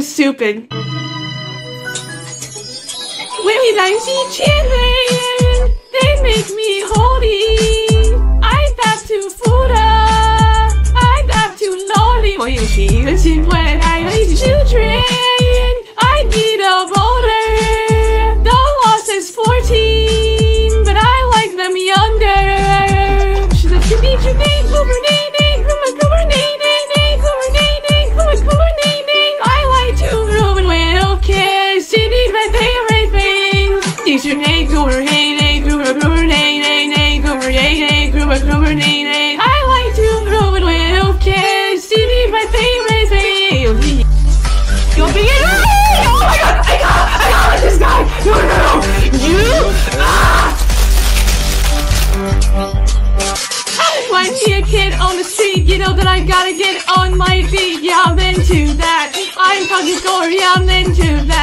I'm stupid. 微微单机千人 They make me holy. I got to food I got to lonely. 我有是一个新会来了一起 children. I need a voter. The law says 14, Your name, Goober, hey, name, Goober, Goober name, name, name, Goober, hey, name, Goober, Goober name, name. I like to Ruben Will kiss. She needs my favorite things. You'll be in Oh my god! I got I got this guy! No no no! You ah! When me a kid on the street, you know that I gotta get on my feet. Yeah, I'm into that. I'm talking story, I'm into that.